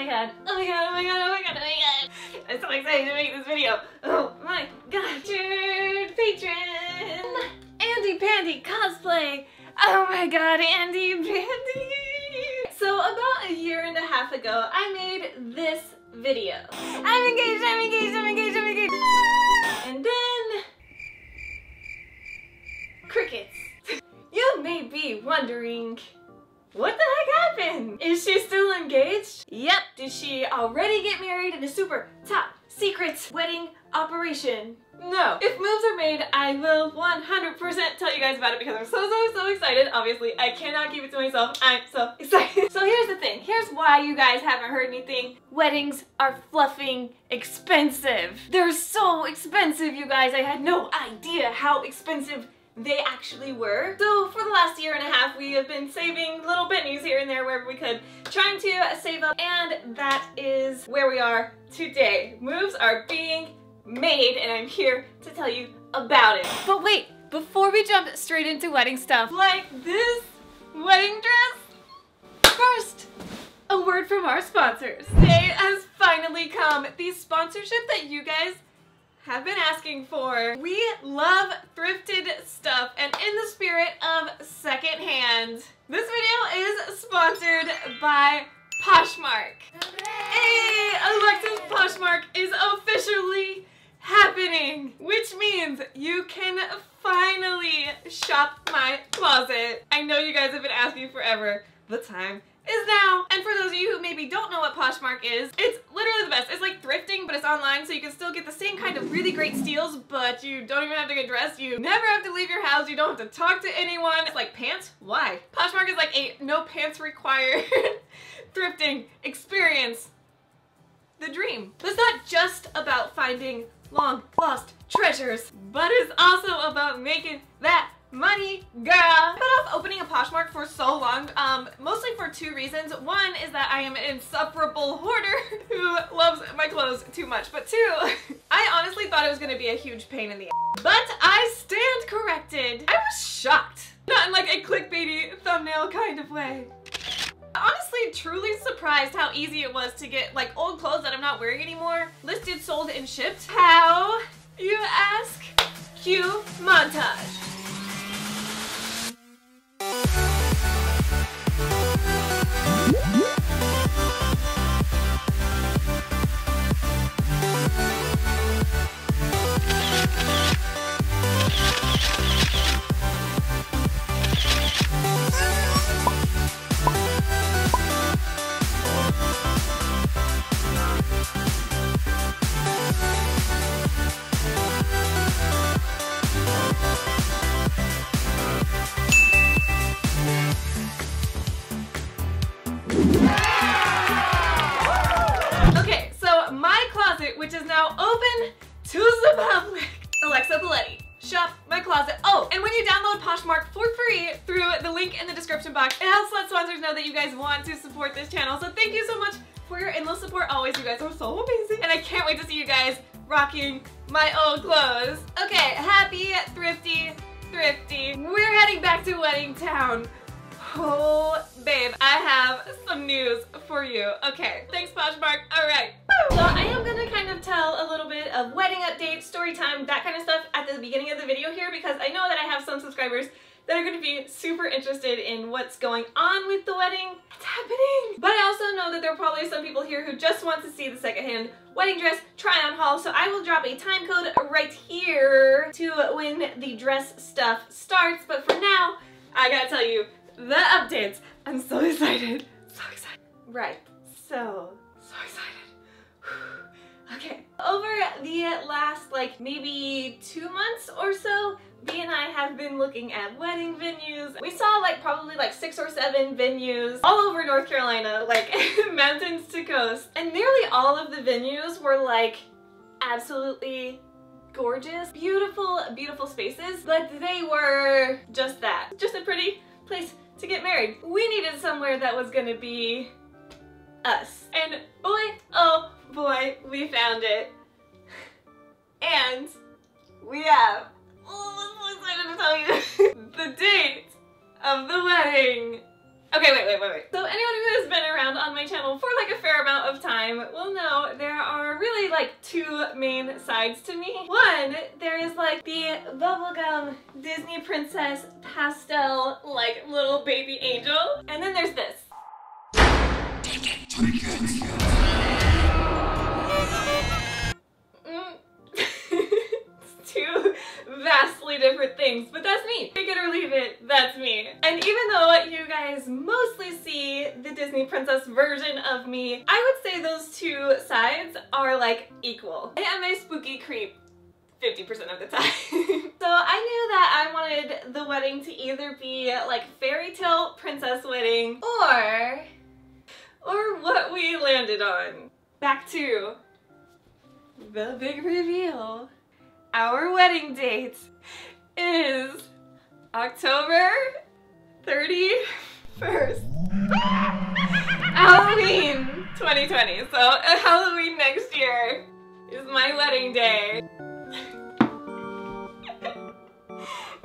my god, oh my god, oh my god, oh my god, oh my god. I'm so excited to make this video. Oh my god, dude, patron. Andy Pandy cosplay. Oh my god, Andy Pandy. So about a year and a half ago, I made this video. I'm engaged, I'm engaged, I'm engaged, I'm engaged. And then... Crickets. You may be wondering, what the heck happened? Is she still engaged? Yep. Did she already get married in a super top secret wedding operation? No. If moves are made, I will 100% tell you guys about it because I'm so, so, so excited. Obviously, I cannot keep it to myself. I'm so excited. so here's the thing. Here's why you guys haven't heard anything. Weddings are fluffing expensive. They're so expensive, you guys. I had no idea how expensive they actually were. So for the last year and a half, we have been saving little pennies here and there wherever we could, trying to save up, and that is where we are today. Moves are being made, and I'm here to tell you about it. But wait, before we jump straight into wedding stuff, like this wedding dress, first, a word from our sponsors. Day has finally come. The sponsorship that you guys have been asking for. We love thrifted stuff and in the spirit of secondhand, this video is sponsored by Poshmark. Hey, Alexa's Poshmark is officially happening, which means you can finally shop my closet. I know you guys have been asking forever. The time is now. And for those of you who maybe don't know what Poshmark is, it's literally the best. It's like thrifting, but it's online, so you can still get the same kind of really great steals, but you don't even have to get dressed. You never have to leave your house. You don't have to talk to anyone. It's like pants? Why? Poshmark is like a no pants required thrifting experience. The dream. It's not just about finding long lost treasures, but it's also about making that money, girl. I've been off opening a Poshmark for so long, um, mostly for two reasons. One is that I am an insufferable hoarder who loves my clothes too much, but two, I honestly thought it was gonna be a huge pain in the ass. But I stand corrected. I was shocked. Not in like a clickbaity thumbnail kind of way. Honestly, truly surprised how easy it was to get like old clothes that I'm not wearing anymore listed, sold, and shipped. How, you ask? Cue montage. Which Town. Oh, babe, I have some news for you. Okay, thanks Poshmark. All right. So I am gonna kind of tell a little bit of wedding updates, story time, that kind of stuff at the beginning of the video here because I know that I have some subscribers that are going to be super interested in what's going on with the wedding. It's happening! But I also know that there are probably some people here who just want to see the secondhand wedding dress try on haul, so I will drop a time code right here to when the dress stuff starts. But for now, I gotta tell you, the updates. I'm so excited. So excited. Right. So, so excited. okay. Over the last like maybe two months or so, B and I have been looking at wedding venues. We saw like probably like six or seven venues all over North Carolina, like mountains to coast. And nearly all of the venues were like absolutely gorgeous, beautiful, beautiful spaces, but they were just that. Just a pretty place to get married. We needed somewhere that was gonna be us. And boy, oh boy, we found it. And we have, oh, I'm so excited to tell you, the date of the wedding. Okay, wait, wait, wait, wait. So anyone who has been around on my channel for like a fair amount of time will know there are really like two main sides to me. One, there is like the bubblegum Disney princess pastel like little baby angel. And then there's this. Vastly different things, but that's me. Take it or leave it, that's me. And even though you guys mostly see the Disney princess version of me, I would say those two sides are like equal. I am a spooky creep 50% of the time. so I knew that I wanted the wedding to either be like fairy tale princess wedding or or what we landed on. Back to the big reveal. Our wedding date is October 31st. Halloween 2020. So Halloween next year is my wedding day.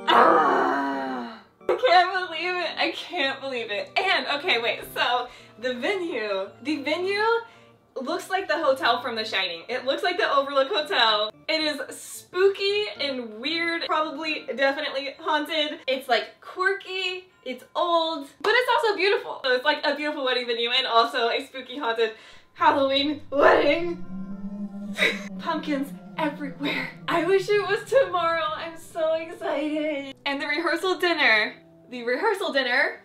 Ah, I can't believe it. I can't believe it. And okay, wait. So the venue, the venue looks like the hotel from The Shining. It looks like the Overlook Hotel. It is spooky and weird, probably definitely haunted. It's like quirky, it's old, but it's also beautiful. So it's like a beautiful wedding venue and also a spooky haunted Halloween wedding. Pumpkins everywhere. I wish it was tomorrow. I'm so excited. And the rehearsal dinner, the rehearsal dinner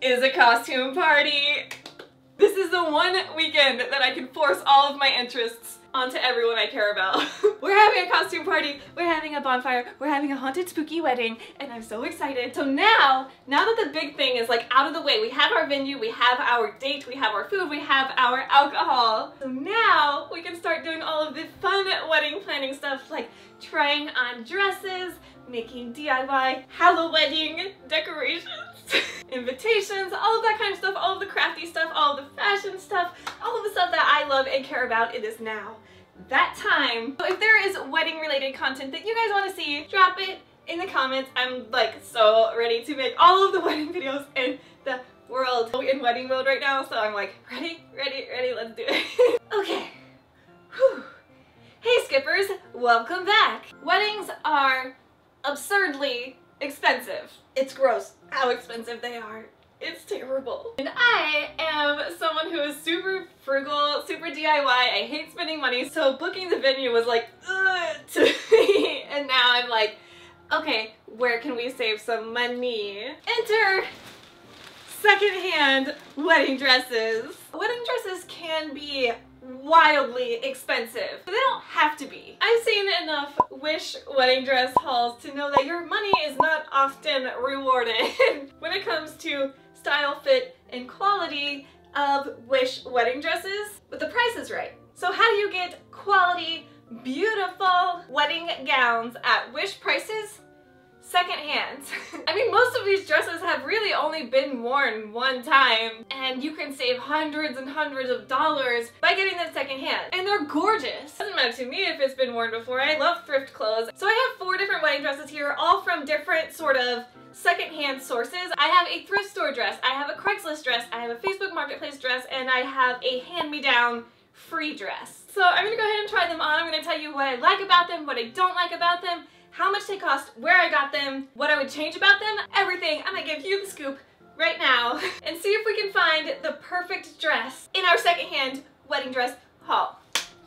is a costume party. This is the one weekend that I can force all of my interests onto everyone I care about. we're having a costume party, we're having a bonfire, we're having a haunted spooky wedding, and I'm so excited. So now, now that the big thing is like out of the way, we have our venue, we have our date, we have our food, we have our alcohol. So now we can start doing all of the fun wedding planning stuff like trying on dresses, making DIY Halloween wedding decorations. invitations, all of that kind of stuff, all of the crafty stuff, all of the fashion stuff, all of the stuff that I love and care about, it is now that time. So if there is wedding related content that you guys want to see, drop it in the comments. I'm like so ready to make all of the wedding videos in the world. We're in wedding mode right now, so I'm like, ready, ready, ready, let's do it. okay. Whew. Hey skippers, welcome back. Weddings are absurdly expensive. It's gross how expensive they are. It's terrible. And I am someone who is super frugal, super DIY. I hate spending money, so booking the venue was like, ugh, to me. And now I'm like, okay, where can we save some money? Enter secondhand wedding dresses. Wedding dresses can be wildly expensive. But they don't have to be. I've seen enough Wish wedding dress hauls to know that your money is not often rewarded when it comes to style, fit, and quality of Wish wedding dresses, but the price is right. So how do you get quality, beautiful wedding gowns at Wish prices? Secondhand. I mean, most of these dresses have really only been worn one time, and you can save hundreds and hundreds of dollars by getting them secondhand. And they're gorgeous. Doesn't matter to me if it's been worn before. I love thrift clothes. So I have four different wedding dresses here, all from different sort of secondhand sources. I have a thrift store dress, I have a Craigslist dress, I have a Facebook Marketplace dress, and I have a hand-me-down free dress. So I'm gonna go ahead and try them on. I'm gonna tell you what I like about them, what I don't like about them, how much they cost, where I got them, what I would change about them, everything. I'm gonna give you the scoop right now and see if we can find the perfect dress in our secondhand wedding dress haul.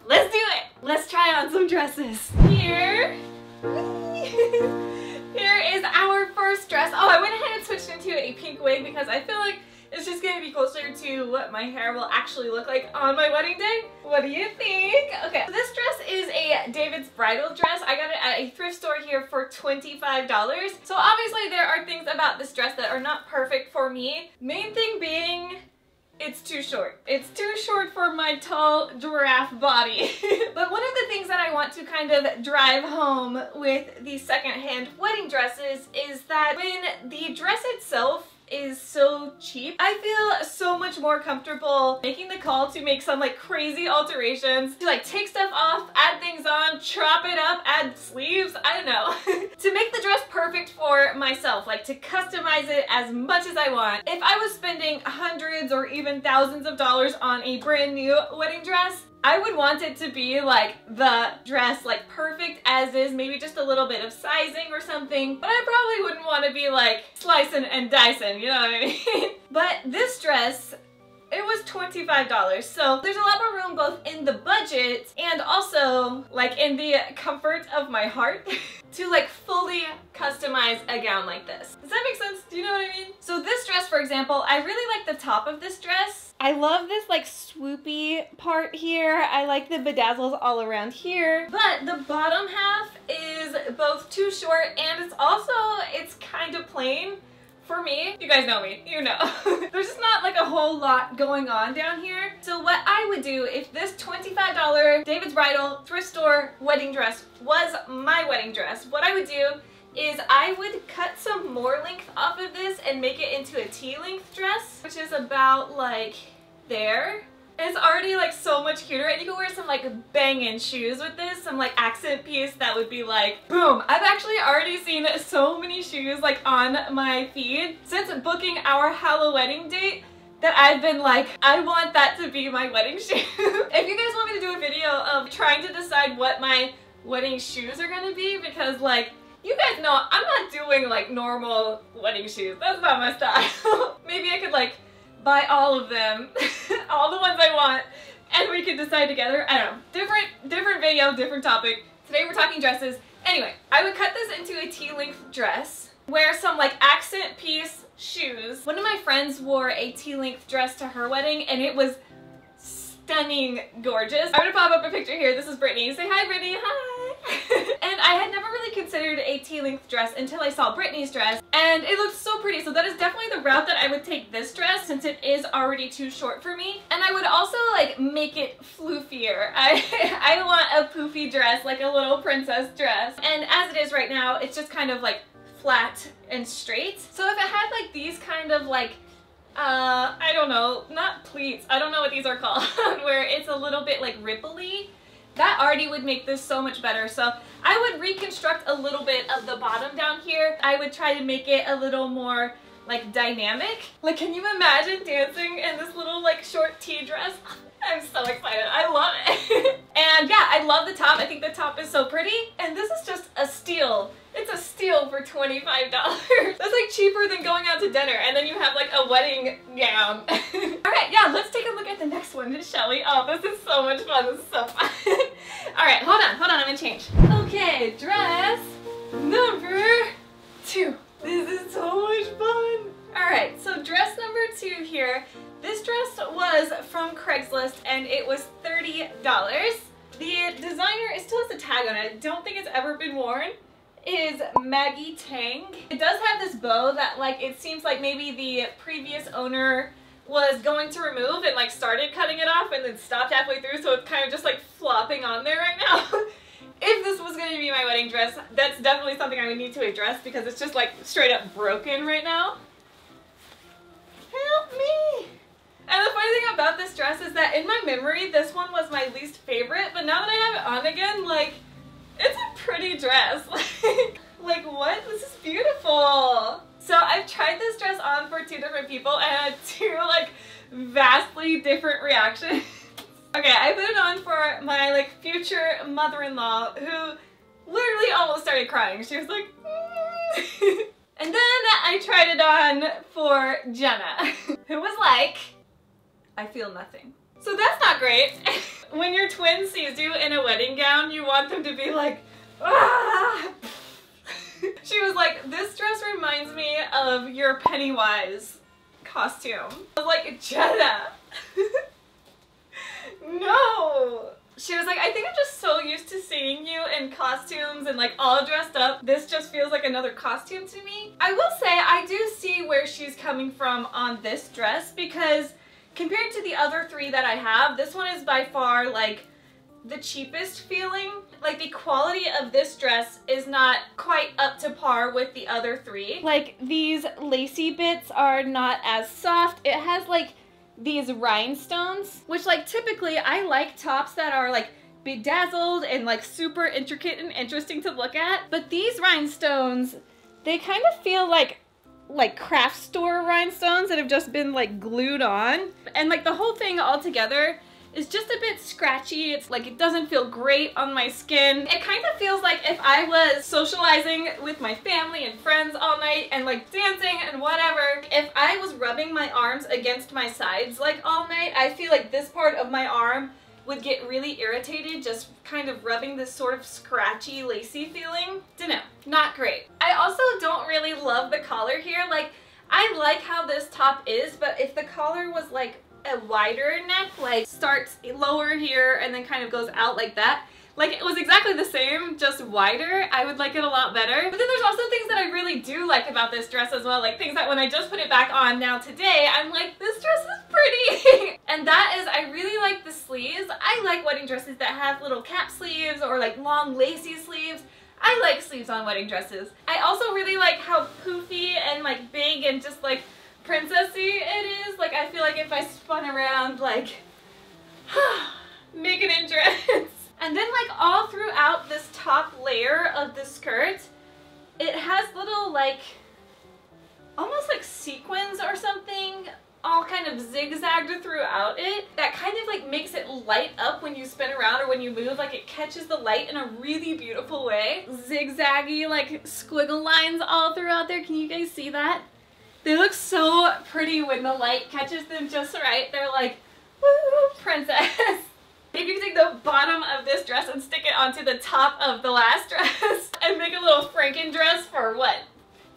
Let's do it! Let's try on some dresses. Here, here is our first dress. Oh, I went ahead and switched into a pink wig because I feel like it's just gonna be closer to what my hair will actually look like on my wedding day. What do you think? Okay, so this dress is a David's bridal dress. I got it at a thrift store here for $25. So obviously there are things about this dress that are not perfect for me. Main thing being it's too short. It's too short for my tall giraffe body. but one of the things that I want to kind of drive home with these secondhand wedding dresses is that when the dress itself is so cheap. I feel so much more comfortable making the call to make some like crazy alterations, to like take stuff off, add things on, chop it up, add sleeves, I don't know. to make the dress perfect for myself, like to customize it as much as I want. If I was spending hundreds or even thousands of dollars on a brand new wedding dress, I would want it to be like the dress like perfect as is, maybe just a little bit of sizing or something, but I probably wouldn't want to be like slicing and dicing, you know what I mean? but this dress it was $25. So there's a lot more room both in the budget and also like in the comfort of my heart to like fully customize a gown like this. Does that make sense? Do you know what I mean? So this dress, for example, I really like the top of this dress. I love this like swoopy part here. I like the bedazzles all around here. But the bottom half is both too short and it's also, it's kind of plain for me, you guys know me, you know. There's just not like a whole lot going on down here. So what I would do if this $25 David's Bridal thrift store wedding dress was my wedding dress, what I would do is I would cut some more length off of this and make it into a T-length dress, which is about like there. It's already like so much cuter and you can wear some like banging shoes with this, some like accent piece that would be like boom. I've actually already seen so many shoes like on my feed since booking our Hallow wedding date that I've been like, I want that to be my wedding shoe. if you guys want me to do a video of trying to decide what my wedding shoes are gonna be because like you guys know I'm not doing like normal wedding shoes. That's not my style. Maybe I could like buy all of them, all the ones I want, and we can decide together. I don't know. Different, different video, different topic. Today we're talking dresses. Anyway, I would cut this into a T-length dress, wear some like accent piece shoes. One of my friends wore a T-length dress to her wedding and it was stunning gorgeous. I'm gonna pop up a picture here. This is Brittany. Say hi, Brittany. Hi. And I had never really considered a T-length dress until I saw Brittany's dress and it looked so pretty. So that is definitely the route that I would take this dress since it is already too short for me. And I would also like make it floofier. I, I want a poofy dress, like a little princess dress. And as it is right now, it's just kind of like flat and straight. So if it had like these kind of like uh, I don't know, not pleats, I don't know what these are called, where it's a little bit like ripply, that already would make this so much better. So I would reconstruct a little bit of the bottom down here. I would try to make it a little more like dynamic. Like can you imagine dancing in this little like short tea dress? I'm so excited. I love it. and yeah, I love the top. I think the top is so pretty. And this is just a steal. It's a steal for $25. That's like cheaper than going out to dinner and then you have like a wedding gown. Alright, yeah, let's take a look at the next one, shall we? Oh, this is so much fun. This is so fun. Alright, hold on, hold on, I'm gonna change. Okay, dress number Craigslist and it was $30. The designer, it still has a tag on it. I don't think it's ever been worn is Maggie Tang. It does have this bow that like it seems like maybe the previous owner was going to remove and like started cutting it off and then stopped halfway through so it's kind of just like flopping on there right now. if this was going to be my wedding dress, that's definitely something I would need to address because it's just like straight up broken right now. Help me! And the funny thing about this dress is that in my memory, this one was my least favorite, but now that I have it on again, like, it's a pretty dress. like, what? This is beautiful. So I've tried this dress on for two different people and had two, like, vastly different reactions. okay, I put it on for my, like, future mother-in-law who literally almost started crying. She was like, mm. And then I tried it on for Jenna, who was like, I feel nothing. So that's not great. when your twin sees you in a wedding gown, you want them to be like, ah! she was like, this dress reminds me of your Pennywise costume. I was like, Jenna! no! She was like, I think I'm just so used to seeing you in costumes and like all dressed up. This just feels like another costume to me. I will say I do see where she's coming from on this dress because compared to the other three that I have, this one is by far like the cheapest feeling. Like the quality of this dress is not quite up to par with the other three. Like these lacy bits are not as soft. It has like these rhinestones, which like typically I like tops that are like bedazzled and like super intricate and interesting to look at. But these rhinestones, they kind of feel like like craft store rhinestones that have just been like glued on. And like the whole thing all together is just a bit scratchy. It's like it doesn't feel great on my skin. It kind of feels like if I was socializing with my family and friends all night and like dancing and whatever, if I was rubbing my arms against my sides like all night, I feel like this part of my arm would get really irritated just kind of rubbing this sort of scratchy, lacy feeling. Dunno, not great. I also don't really love the collar here. Like, I like how this top is, but if the collar was like a wider neck, like starts lower here and then kind of goes out like that, like it was exactly the same, just wider, I would like it a lot better. But then there's also things that I really do like about this dress as well, like things that when I just put it back on now today, I'm like, this dress is pretty. and that is, I really like the sleeves. I like wedding dresses that have little cap sleeves or like long lacy sleeves. I like sleeves on wedding dresses. I also really like how poofy and like big and just like princessy it is. Like I feel like if I spun around like make an entrance. And then like all throughout this top layer of the skirt, it has little like, almost like sequins or something all kind of zigzagged throughout it that kind of like makes it light up when you spin around or when you move. Like it catches the light in a really beautiful way. Zigzaggy like squiggle lines all throughout there. Can you guys see that? They look so pretty when the light catches them just right. They're like woo princess. If you take the bottom of this dress and stick it onto the top of the last dress and make a little Franken dress for what?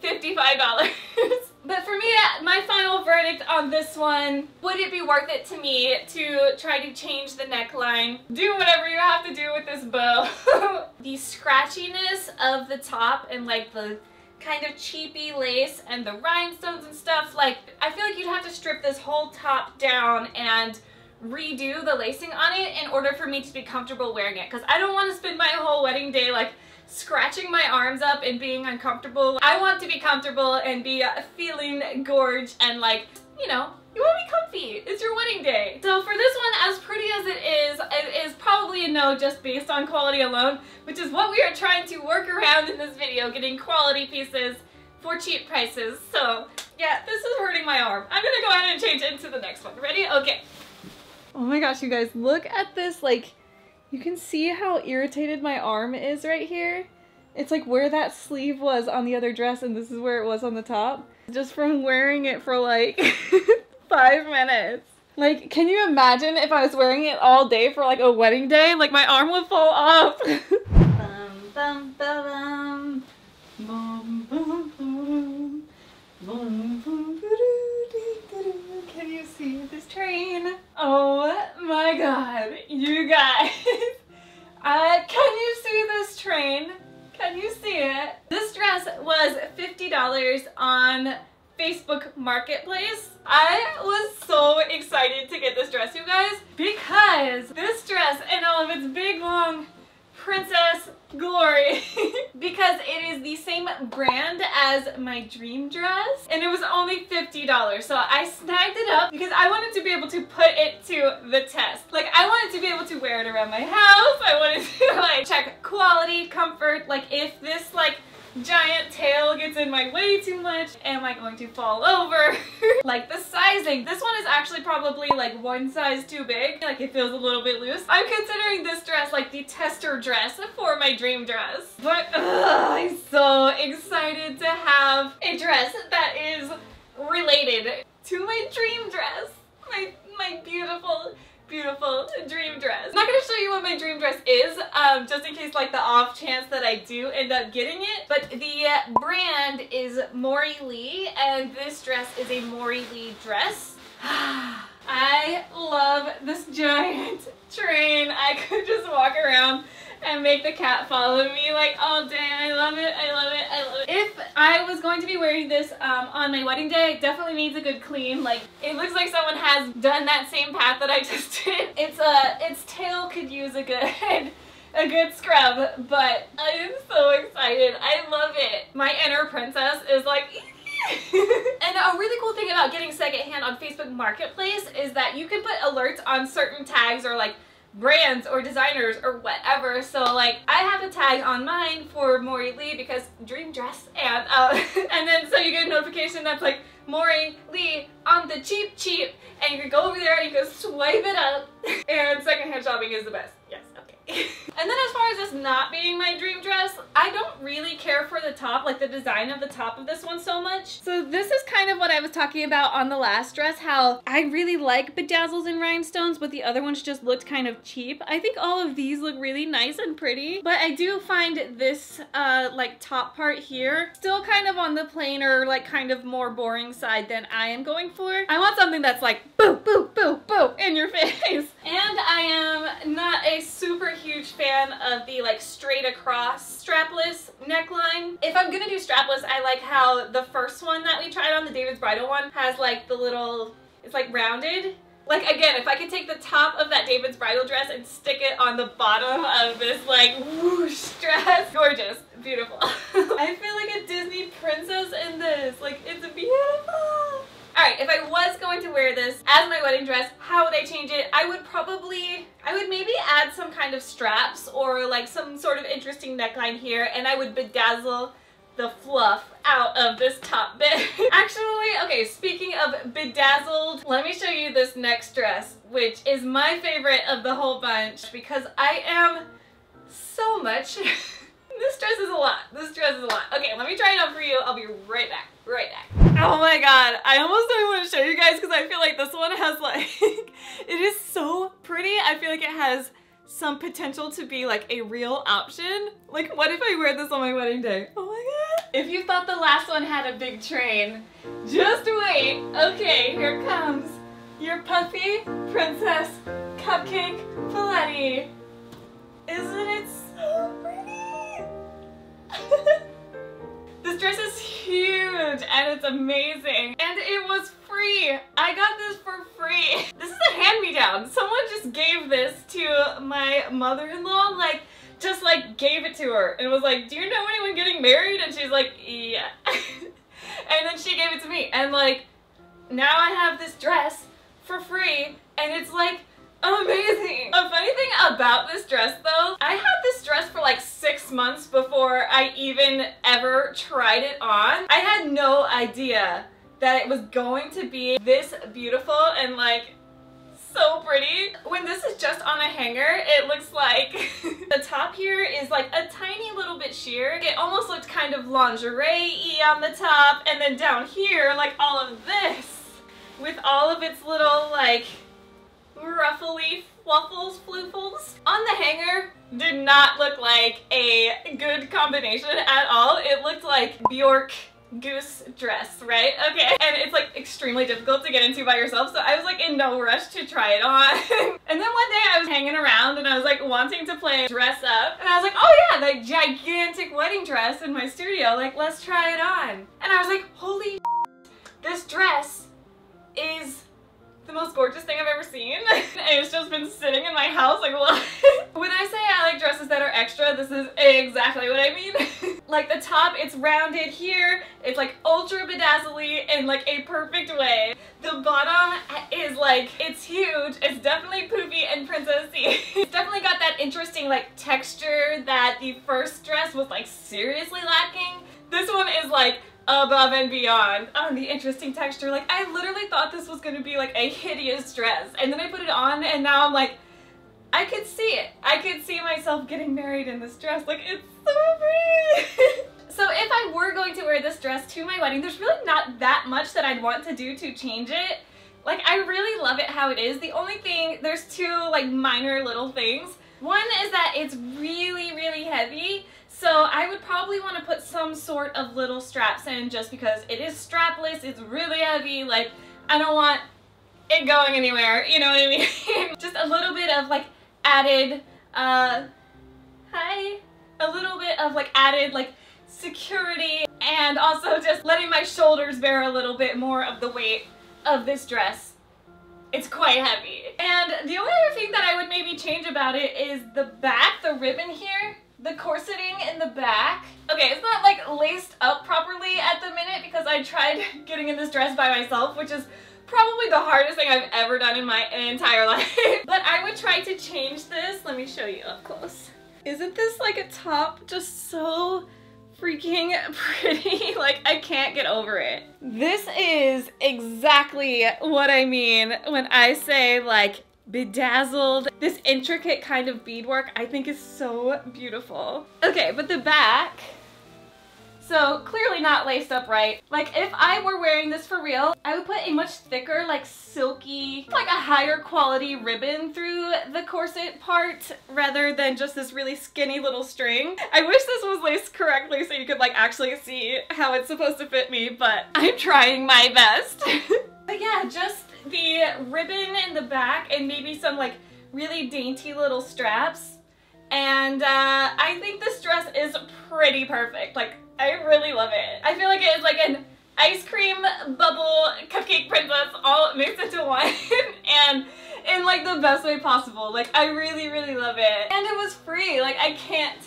$55. but for me, uh, my final verdict on this one, would it be worth it to me to try to change the neckline? Do whatever you have to do with this bow. the scratchiness of the top and like the kind of cheapy lace and the rhinestones and stuff, like I feel like you'd have to strip this whole top down and redo the lacing on it in order for me to be comfortable wearing it because I don't want to spend my whole wedding day like scratching my arms up and being uncomfortable. I want to be comfortable and be feeling gorge and like, you know, you want to be comfy. It's your wedding day. So for this one, as pretty as it is, it is probably a no just based on quality alone, which is what we are trying to work around in this video, getting quality pieces for cheap prices. So yeah, this is hurting my arm. I'm gonna go ahead and change into the next one. Ready? Okay. Oh my gosh, you guys, look at this, like, you can see how irritated my arm is right here. It's like where that sleeve was on the other dress and this is where it was on the top. Just from wearing it for like five minutes. Like, can you imagine if I was wearing it all day for like a wedding day? Like my arm would fall off. bum, bum, bum. Can you see this train? Oh my god, you guys. Uh, can you see this train? Can you see it? This dress was $50 on Facebook Marketplace. I was so excited to get this dress, you guys, because this dress in all of its big, long Princess because it is the same brand as my dream dress and it was only $50 so I snagged it up because I wanted to be able to put it to the test. Like I wanted to be able to wear it around my house. I wanted to like check quality comfort. Like if this like giant tail gets in my way too much. Am I going to fall over? like the sizing. This one is actually probably like one size too big. Like it feels a little bit loose. I'm considering this dress like the tester dress for my dream dress. But ugh, I'm so excited to have a dress that is related to my dream dress. My, my beautiful beautiful dream dress. I'm not gonna show you what my dream dress is, um, just in case like the off chance that I do end up getting it, but the brand is Mori Lee, and this dress is a Mori Lee dress. I love this giant train. I could just walk around and make the cat follow me like all day. I love it, I love it, I love it. If I was going to be wearing this um, on my wedding day, it definitely needs a good clean. Like, it looks like someone has done that same path that I just did. It's, uh, its tail could use a good a good scrub, but I am so excited. I love it. My inner princess is like, and a really cool thing about getting secondhand on Facebook Marketplace is that you can put alerts on certain tags or like brands or designers or whatever. So like I have a tag on mine for Mori Lee because dream dress and uh, and then so you get a notification that's like Mori Lee on the cheap cheap and you can go over there and you can swipe it up and secondhand shopping is the best. Yes. and then as far as this not being my dream dress, I don't really care for the top, like the design of the top of this one so much. So this is kind of what I was talking about on the last dress, how I really like bedazzles and rhinestones, but the other ones just looked kind of cheap. I think all of these look really nice and pretty, but I do find this uh, like top part here still kind of on the plainer, like kind of more boring side than I am going for. I want something that's like boo, boo, boo, boo in your face. And I am not a super huge fan of the like straight across strapless neckline. If I'm gonna do strapless, I like how the first one that we tried on, the David's Bridal one, has like the little, it's like rounded. Like again, if I could take the top of that David's Bridal dress and stick it on the bottom of this like whoosh dress, gorgeous, beautiful. I feel like a Disney princess in this, like it's beautiful. Alright, if I was going to wear this as my wedding dress, how would I change it? I would probably, I would maybe add some kind of straps or like some sort of interesting neckline here and I would bedazzle the fluff out of this top bit. Actually, okay, speaking of bedazzled, let me show you this next dress, which is my favorite of the whole bunch because I am so much This dress is a lot. This dress is a lot. Okay, let me try it on for you. I'll be right back. Right back. Oh my god. I almost don't want to show you guys because I feel like this one has like, it is so pretty. I feel like it has some potential to be like a real option. Like what if I wear this on my wedding day? Oh my god. If you thought the last one had a big train, just wait. Okay, here comes your puffy princess cupcake Poletti. Isn't it so pretty? this dress is huge and it's amazing and it was free. I got this for free. This is a hand-me-down. Someone just gave this to my mother-in-law like just like gave it to her and was like do you know anyone getting married and she's like yeah and then she gave it to me and like now I have this dress for free and it's like amazing. A funny thing about this dress though, I had this dress for like six months before I even ever tried it on. I had no idea that it was going to be this beautiful and like so pretty. When this is just on a hanger, it looks like the top here is like a tiny little bit sheer. It almost looked kind of lingerie-y on the top and then down here, like all of this with all of its little like ruffly fluffles floofles. On the hanger did not look like a good combination at all. It looked like Bjork goose dress, right? Okay, and it's like extremely difficult to get into by yourself, so I was like in no rush to try it on. and then one day I was hanging around and I was like wanting to play dress up, and I was like, oh yeah, that gigantic wedding dress in my studio, like let's try it on. And I was like, holy this dress is the most gorgeous thing I've ever seen. and it's just been sitting in my house like what? when I say I like dresses that are extra, this is exactly what I mean. like the top, it's rounded here. It's like ultra bedazzly in like a perfect way. The bottom is like, it's huge. It's definitely poofy and princessy. it's definitely got that interesting like texture that the first dress was like seriously lacking. This one is like above and beyond on the interesting texture. Like I literally thought this was gonna be like a hideous dress and then I put it on and now I'm like, I could see it. I could see myself getting married in this dress. Like it's so pretty. so if I were going to wear this dress to my wedding, there's really not that much that I'd want to do to change it. Like I really love it how it is. The only thing, there's two like minor little things. One is that it's really, really heavy. So I would probably want to put some sort of little straps in just because it is strapless, it's really heavy, like I don't want it going anywhere, you know what I mean? just a little bit of like added uh, hi. A little bit of like added like security and also just letting my shoulders bear a little bit more of the weight of this dress. It's quite heavy. And the only other thing that I would maybe change about it is the back, the ribbon here, the corseting in the back. Okay, it's not like laced up properly at the minute because I tried getting in this dress by myself, which is probably the hardest thing I've ever done in my entire life. but I would try to change this. Let me show you up close. Isn't this like a top just so freaking pretty. like, I can't get over it. This is exactly what I mean when I say like bedazzled. This intricate kind of beadwork I think is so beautiful. Okay, but the back so clearly not laced up right. Like if I were wearing this for real, I would put a much thicker, like silky, like a higher quality ribbon through the corset part rather than just this really skinny little string. I wish this was laced correctly so you could like actually see how it's supposed to fit me, but I'm trying my best. but yeah, just the ribbon in the back and maybe some like really dainty little straps. And uh, I think this dress is pretty perfect. Like I really love it. I feel like it is like an ice cream bubble cupcake princess all mixed into one and in like the best way possible. Like I really, really love it. And it was free. Like I can't,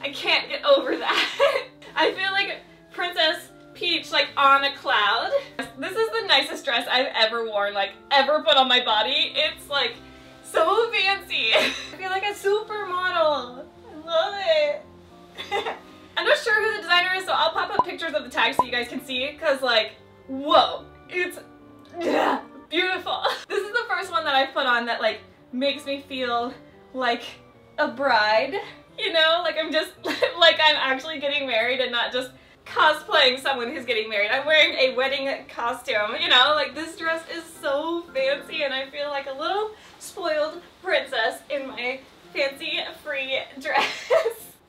I can't get over that. I feel like Princess Peach like on a cloud. This is the nicest dress I've ever worn, like ever put on my body. It's like so fancy. I feel like a supermodel. I love it. I'm not sure who the designer is, so I'll pop up pictures of the tag so you guys can see, because like, whoa, it's yeah, beautiful. This is the first one that I put on that like makes me feel like a bride, you know? Like I'm just, like I'm actually getting married and not just cosplaying someone who's getting married. I'm wearing a wedding costume, you know? Like this dress is so fancy and I feel like a little spoiled princess in my fancy free dress.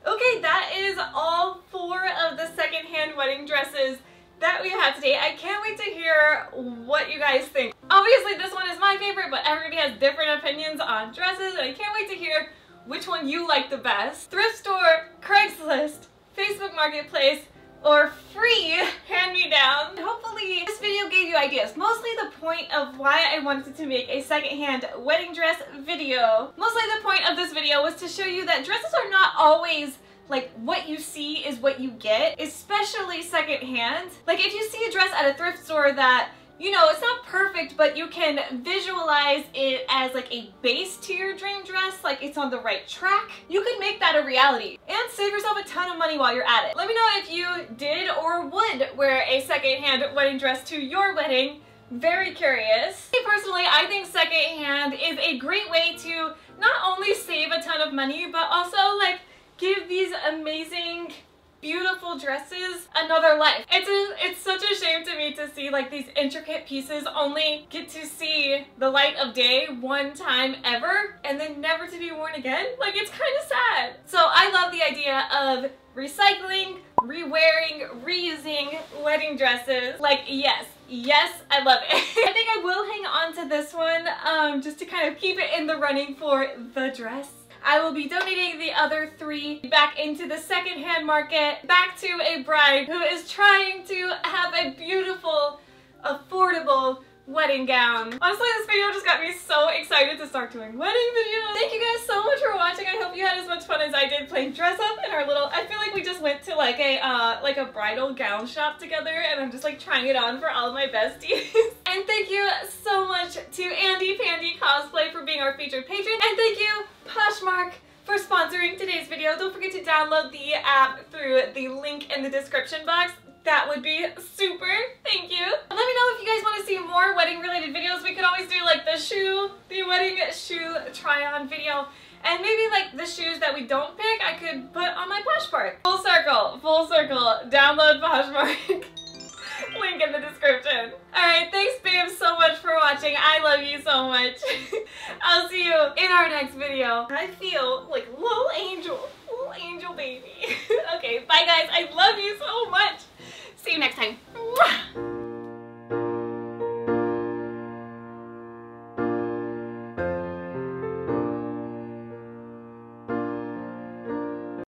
Okay, that is all four of the secondhand wedding dresses that we had today. I can't wait to hear what you guys think. Obviously, this one is my favorite, but everybody has different opinions on dresses, and I can't wait to hear which one you like the best. Thrift store, Craigslist, Facebook Marketplace, or free hand-me-down. Hopefully this video gave you ideas. Mostly the point of why I wanted to make a secondhand wedding dress video. Mostly the point of this video was to show you that dresses are not always like what you see is what you get, especially secondhand. Like if you see a dress at a thrift store that you know, it's not perfect, but you can visualize it as like a base to your dream dress, like it's on the right track. You could make that a reality and save yourself a ton of money while you're at it. Let me know if you did or would wear a secondhand wedding dress to your wedding. Very curious. Personally, I think secondhand is a great way to not only save a ton of money, but also like give these amazing beautiful dresses another life. It's a, it's such a shame to me to see like these intricate pieces only get to see the light of day one time ever and then never to be worn again. Like it's kind of sad. So I love the idea of recycling, re-wearing, reusing wedding dresses. Like yes, yes, I love it. I think I will hang on to this one um, just to kind of keep it in the running for the dress I will be donating the other three back into the secondhand market, back to a bride who is trying to have a beautiful, affordable wedding gown. Honestly, this video just got me so excited to start doing wedding videos. Thank you guys so much for watching. I hope you had as much fun as I did playing dress up in our little, I feel like we just went to like a, uh, like a bridal gown shop together and I'm just like trying it on for all of my besties. and thank you so much to Andy Pandy Cosplay for being our featured patron. And thank you, Poshmark, for sponsoring today's video. Don't forget to download the app through the link in the description box. That would be super. Thank you. Let me know if you guys want to see more wedding related videos. We could always do like the shoe, the wedding shoe try on video. And maybe like the shoes that we don't pick, I could put on my Poshmark. Full circle, full circle. Download Poshmark. Link in the description. Alright, thanks babes so much for watching. I love you so much. I'll see you in our next video. I feel like little angel, little angel baby. okay, bye guys. I love you so much. See you next time.